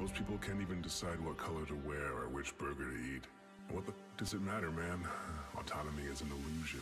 Most people can't even decide what color to wear or which burger to eat. What the does it matter, man? Autonomy is an illusion.